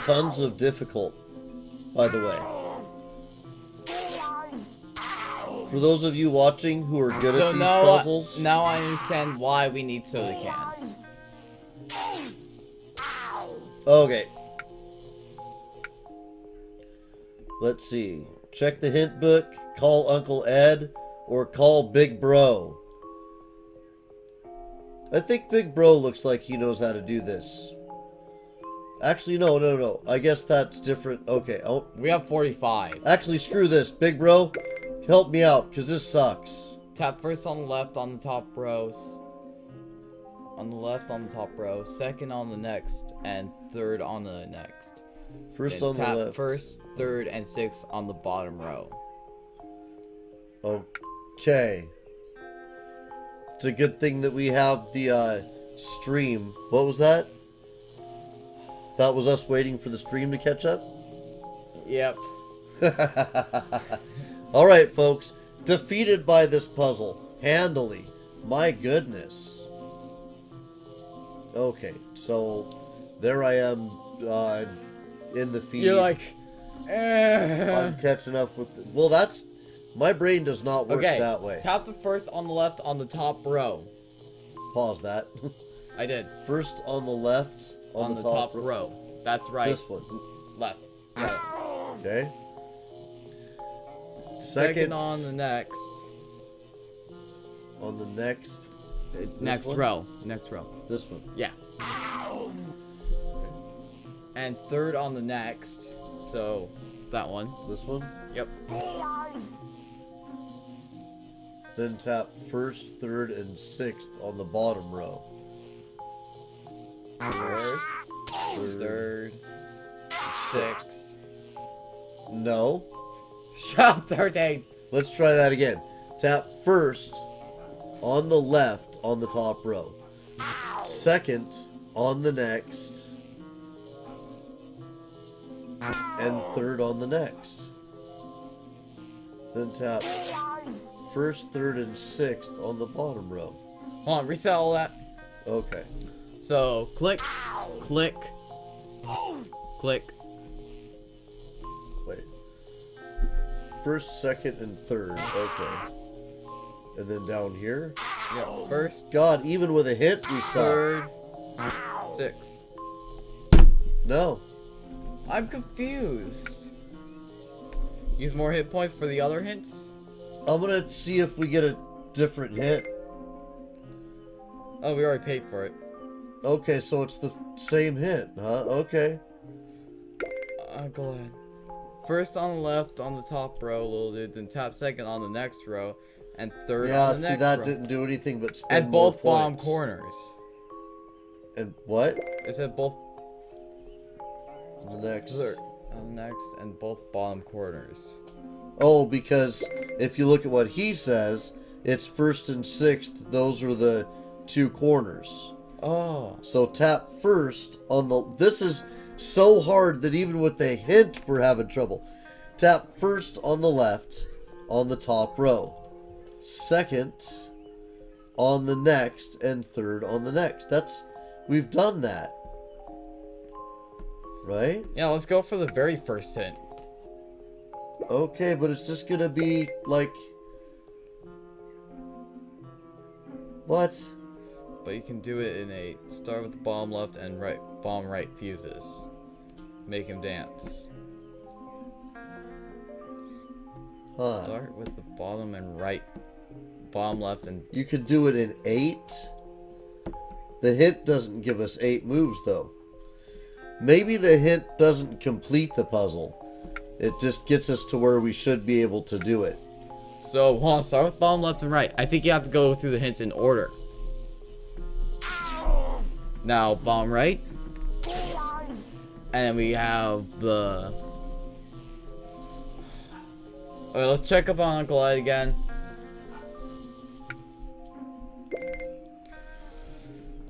Tons of difficult, by the way. For those of you watching who are good So at these now, uh, puzzles, now I understand why we need soda cans. Okay. Let's see. Check the hint book, call Uncle Ed, or call Big Bro. I think Big Bro looks like he knows how to do this. Actually, no, no, no. I guess that's different. Okay. Oh, We have 45. actually, screw this. Big Bro, help me out, because this sucks. Tap first on the left on the top row. s- On the left on the top row. Second on the next. And third on the next. First Then on the tap left. first, third, and sixth on the bottom row. Okay. It's a good thing that we have the uh, stream. What was that? That was us waiting for the stream to catch up? Yep. (laughs) Alright, folks. Defeated by this puzzle. Handily. My goodness. Okay, so there I am uh, in the feed. You're like, eh. I'm catching up with. well, that's. My brain does not work okay. that way. Tap the first on the left on the top row. Pause that. (laughs) I did. First on the left, on, On, the, top, row. That's right. This one. Left. Yeah. Okay. Second, Second, on the next. on the next. next one? row. Next row. This one. Yeah. And third on the next. So that one. This one. Yep. Then tap first, third, and sixth on the bottom row. First, Third. sixth. No. Up, thirteen. Let's try that again. Tap first on the left on the top row. Second on the next. And third on the next. Then tap first, third, and sixth on the bottom row. Hold on, reset all that. Okay. So click, click, click. Wait. First, second, and third. Okay. And then down here. Yeah, first, God, even with a hint, we suck. third, sixth. No. I'm confused. Use more hit points for the other hints. I'm gonna see if we get a different hit. Oh, we already paid for it. Okay, so it's the same hint, huh? Okay. Uh, go ahead. first on the left on the top row, little dude. Then tap second on the next row, and third Yeah, on the see that row. didn't do anything but At more both bottom points. corners. And what? It said both The next. third on the next and both bottom corners. Oh, because if you look at what he says, it's first and sixth. Those are the two corners. Oh. So tap first on the. This is so hard that even with the hint, we're having trouble. Tap first on the left on the top row, second on the next, and third on the next. That's. We've done that. Right? Yeah, let's go for the very first hint. Okay, but it's just gonna be like. What? But you can do it in a start with the bottom left and right bomb right fuses. Make him dance. Huh. Start with the bottom and right bomb left and You could do it in eight. The hint doesn't give us eight moves, though. Maybe the hint doesn't complete the puzzle. It just gets us to where we should be able to do it. So hold on, start with bomb left and right. I think you have to go through the hints in order. Now bomb right. And then we have the Alright, let's check up on Uncle again.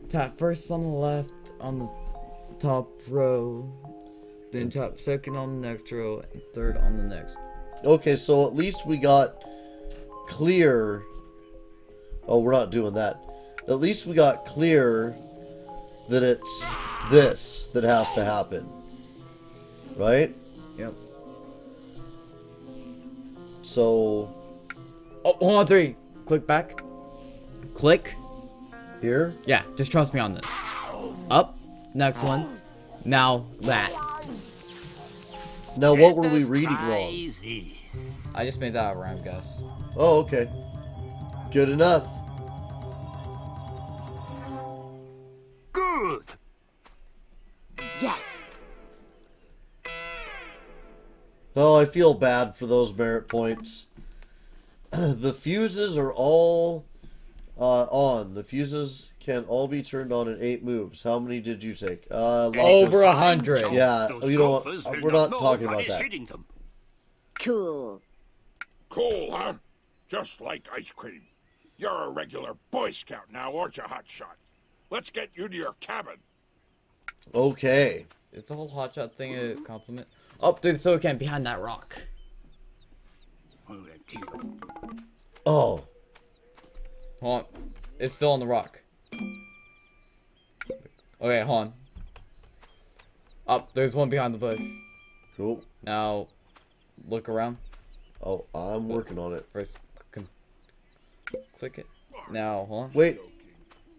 Tap first on the left on the top row. Then tap second on the next row and third on the next. Okay, so at least we got clear. Oh, we're not doing that. At least we got clear that it's this that has to happen. Right? Yep. So, Oh, hold on, three. Click back. Click. here? Yeah, just trust me on this. Up. Next one. Now that. Now, what were we reading try wrong? I just made that a rhyme, guess. Oh, okay. Good enough. Oh, I feel bad for those merit points. (clears throat) the fuses are all uh, on. The fuses can all be turned on in eight moves. How many did you take? Uh, lots Over a hundred. Yeah, Those you know what? golfers uh, will we're not talking about that. hitting them. Cool. Cool, huh? Just like ice cream. You're a regular Boy Scout now, aren't you, Hotshot? Let's get you to your cabin. Okay. It's the whole hotshot thing a compliment? Oh, there's a can behind that rock. Oh, Hold on. It's still on the rock. Okay, hold on. Up, there's one behind the bush. cool. Now, look around. Oh, I'm working on it. First, click it. Now, hold on. Wait,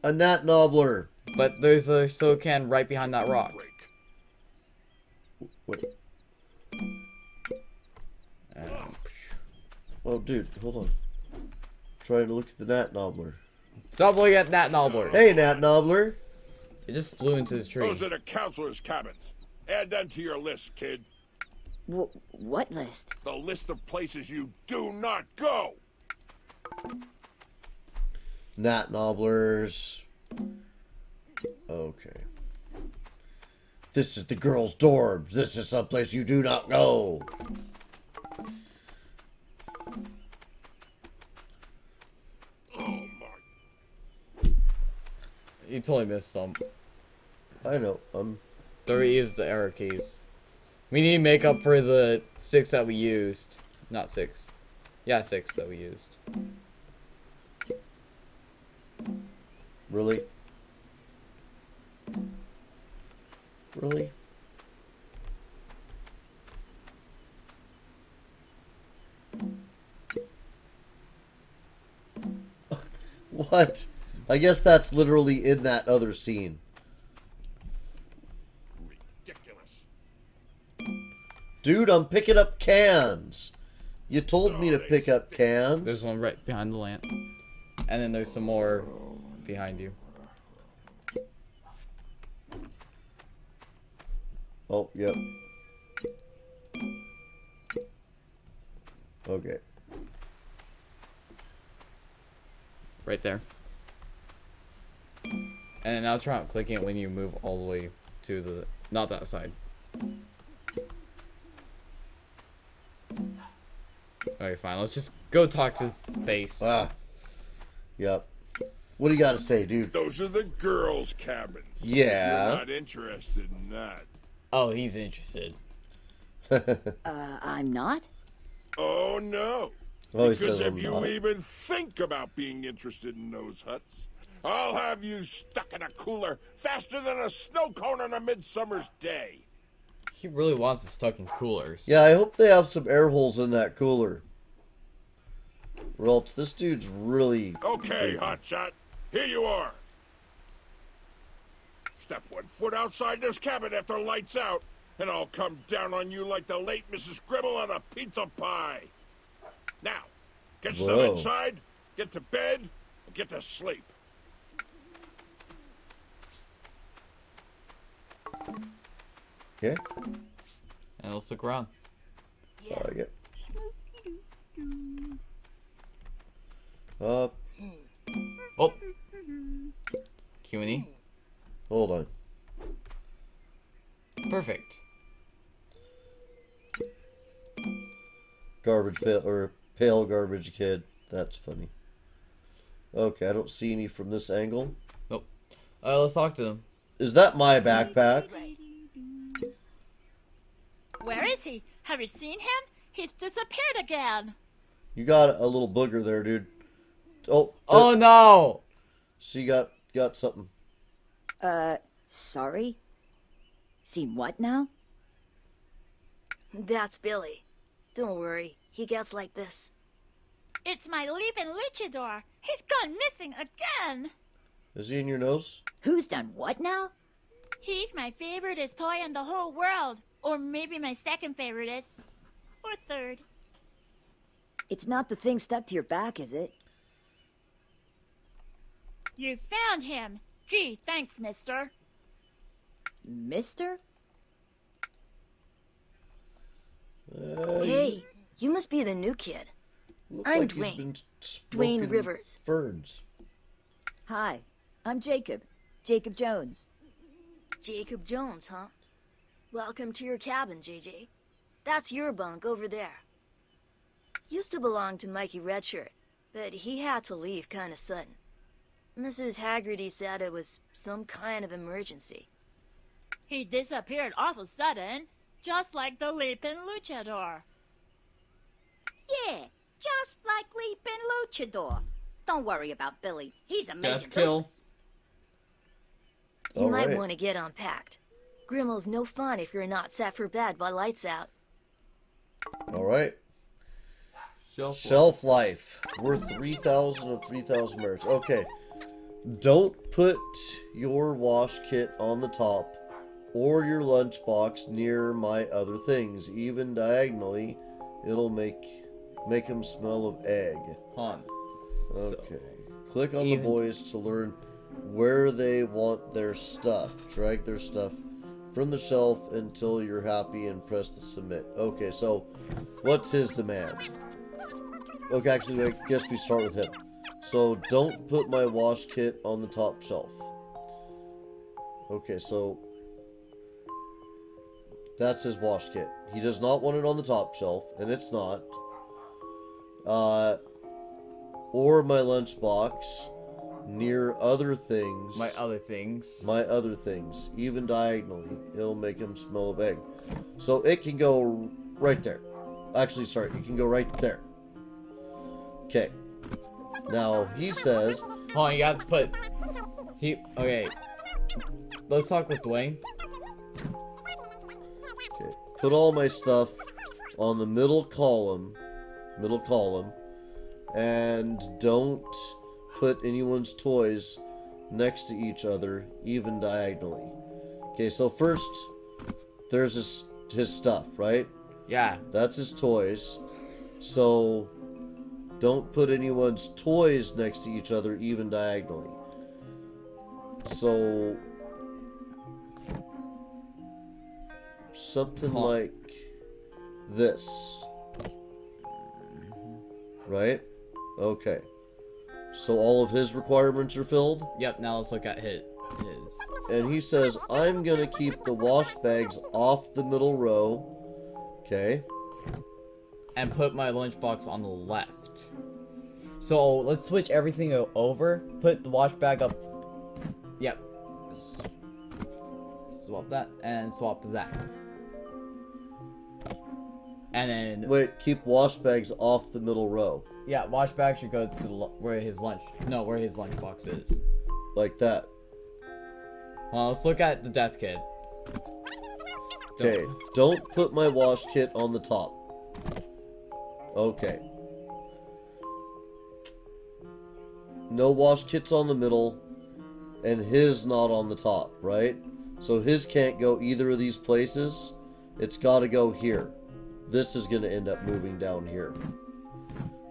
a Gnat Nobbler. But there's a soda can right behind that rock. Wait. Oh, dude, hold on. Trying to look at the Gnat Nobbler. Stop looking at Gnat Nobbler. Hey, Gnat Nobbler. It just flew into the tree. Those are the counselors' cabins. Add them to your list, kid. W- what list? The list of places you do not go. Gnat Nobblers. Okay. This is the girls' dorms. This is someplace you do not go. You totally missed some. I know. Um. Three is the error keys. We need to make up for the six that we used. Not six. Yeah, six that we used. Really? Really? (laughs) What? I guess that's literally in that other scene. Ridiculous. Dude, I'm picking up cans. You told me to pick up cans. There's one right behind the lamp. And then there's some more behind you. Oh, yep. Okay. Right there. And now try not clicking it when you move all the way to the not that side. Okay, fine. Let's just go talk to the face. Ah. Yep. What do you got to say, dude? Those are the girls' cabins. Yeah. You're not interested in that. Oh, he's interested. (laughs) Uh, I'm not? Oh no. He because if I'm you not. even think about being interested in those huts, I'll have you stuck in a cooler faster than a snow cone on a midsummer's day. He really wants us stuck in coolers. Yeah, I hope they have some air holes in that cooler. Or else this dude's really. Okay, hotshot. Here you are. Step one foot outside this cabin after lights out, and I'll come down on you like the late Mrs. Gribble on a pizza pie. Now, get stuff Whoa. inside, get to bed, and get to sleep. Okay. And let's look around. I like it. Up. Oh. Q and E. Hold on. Perfect. Garbage pail or pale garbage kid. That's funny. Okay, I don't see any from this angle. Nope. Uh, let's talk to them. Is that my backpack? Where is he? Have you seen him? He's disappeared again. You got a little booger there, dude. Oh. Oh no! She got got something. Uh, sorry? Seen what now? That's Billy. Don't worry, he gets like this. It's my leaping luchador. He's gone missing again. Is he in your nose? Who's done what now? He's my favoriteest toy in the whole world. Or maybe my second favoriteest. Or third. It's not the thing stuck to your back, is it? You found him. Gee, thanks, mister. Mister? Uh, Hey, you must be the new kid. look I'm like he's Dwayne. been Dwayne Rivers. Ferns. Hi, I'm Jacob. Jacob Jones. Jacob Jones, huh? Welcome to your cabin, JJ. That's your bunk over there. Used to belong to Mikey Redshirt, but he had to leave kinda sudden. Mrs. Haggerty said it was some kind of emergency. He disappeared awful sudden. Just like the leaping luchador. Yeah, just like Leaping Luchador. Don't worry about Billy. He's a major Death kill. doofus. You might Alright. want to get unpacked. Grimmel's no fun if you're not set for bed by lights out. All right. Shelf. Shelf life. Worth 3,000 of 3,000 merits. Okay. Don't put your wash kit on the top or your lunchbox near my other things. Even diagonally, it'll make make them smell of egg. On. Okay. Click on even- the boys to learn where they want their stuff. Drag their stuff from the shelf until you're happy and press the submit. Okay, so what's his demand? Okay, actually, I guess we start with him. So don't put my wash kit on the top shelf. Okay, so that's his wash kit. He does not want it on the top shelf, and it's not. Uh, or my lunchbox near other things. My other things. My other things, even diagonally, it'll make them smell of egg. So it can go right there. Actually, sorry, it can go right there. Okay. Now he says, Hold on, you got to put. He. Okay. Let's talk with Dwayne. okay, put all my stuff on the middle column, middle column, and don't put anyone's toys next to each other, even diagonally. Okay, so first, there's his his stuff, right? Yeah. That's his toys. So don't put anyone's toys next to each other, even diagonally. So something Huh. like this. Mm-hmm. right? Okay. So all of his requirements are filled? Yep, now let's look at his. his. And he says, I'm gonna keep the wash bags off the middle row. Okay. And put my lunchbox on the left. So let's switch everything over. Put the wash bag up. Yep. Swap that and swap that. And then Wait, keep wash bags off the middle row. Yeah, wash bag should go to where his lunch. No, where his lunchbox is. Like that. Well, let's look at the death kid. Okay. Don't put my wash kit on the top. Okay. No wash kits on the middle, and his not on the top, right? So his can't go either of these places. It's got to go here. This is going to end up moving down here.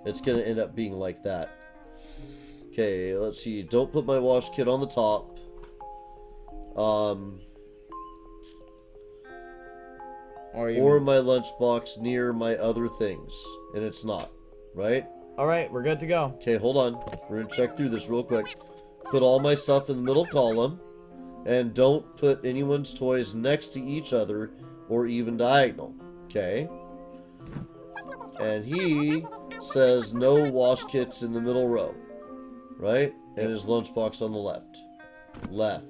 It's going to end up being like that. Okay, let's see. Don't put my wash kit on the top. Um, Or, even- or my lunchbox near my other things. And it's not, right? Alright, we're good to go. Okay, hold on. We're gonna check through this real quick. Put all my stuff in the middle column. And don't put anyone's toys next to each other or even diagonal. Okay? And he says no wash kits in the middle row. Right? And his lunchbox on the left. Left.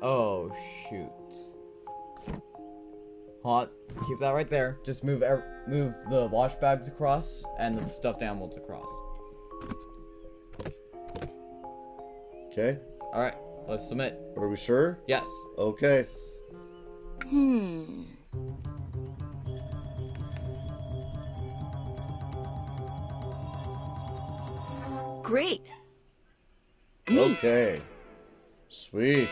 Oh shoot. Hot. Keep that right there. Just move ev- move the wash bags across and the stuffed animals across. Okay? Alright, let's submit. Are we sure? Yes. Okay. Hmm. Great. Okay. Sweet.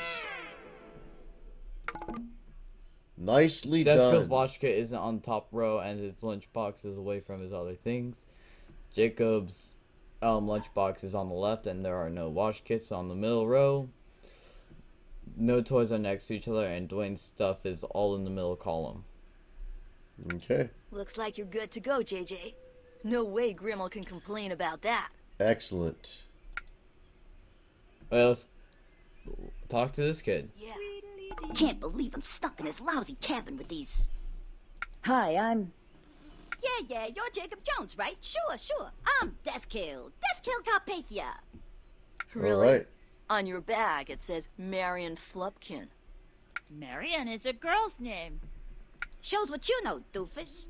Nicely Deathkill's done. wash kit isn't on top row and his lunchbox is away from his other things. Jacob's um, lunchbox is on the left and there are no wash kits on the middle row. No toys are next to each other and Dwayne's stuff is all in the middle column. Okay. Looks like you're good to go, JJ. No way Grimmel can complain about that. Excellent. Well, let's talk to this kid. Yeah. Can't believe I'm stuck in this lousy cabin with these. Hi, I'm. Yeah, yeah, you're Jacob Jones, right? Sure, sure. I'm Deathkill. Deathkill Carpathia. Really? Alright. On your bag, it says Marion Flupkin. Marion is a girl's name. Shows what you know, doofus.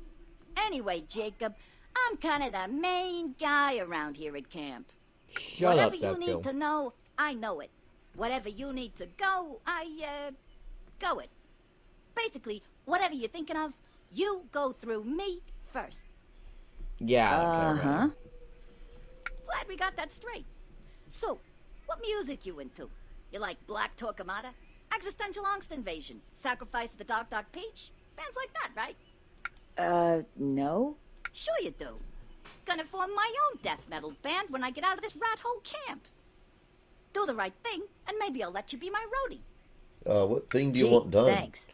Anyway, Jacob, I'm kind of the main guy around here at camp. Shut Whatever up, you Deathkill. need to know, I know it. Whatever you need to go, I, uh, go it. Basically, whatever you're thinking of, you go through me first. Yeah. Uh-huh. right. Glad we got that straight. So, what music you into? You like Black Torquemada? Existential Angst Invasion? Sacrifice of the Dark Dark Peach? Bands like that, right? Uh, no? Sure you do. Gonna form my own death metal band when I get out of this rat hole camp. Do the right thing, and maybe I'll let you be my roadie. Uh, what thing do you Gee, want done? Thanks.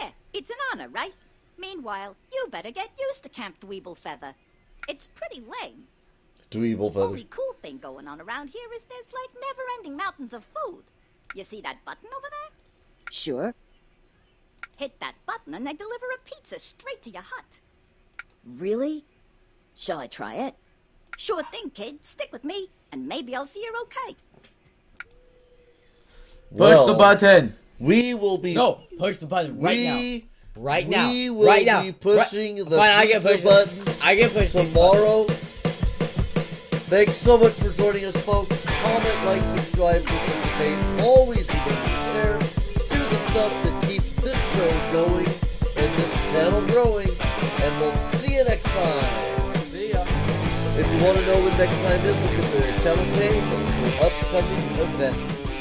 Yeah, it's an honor, right? Meanwhile, you better get used to Camp Dweeble Feather. It's pretty lame. Dweeble feather. Only cool thing going on around here is there's like never-ending mountains of food. You see that button over there? Sure. Hit that button and they deliver a pizza straight to your hut. Really? Shall I try it? Sure thing, kid. Stick with me, and maybe I'll see you're okay. Well, push the button. We will be. No, push the button right we, now. Right now. We will right now. be pushing Right- the Fine, I get pizza pushed. button I get pushed. tomorrow. Thanks so much for joining us, folks. Comment, like, subscribe, participate. Always remember to share. Do the stuff that keeps this show going and this channel growing. And we'll see you next time. See ya. If you want to know when next time is, uh, look at the channel page for upcoming events.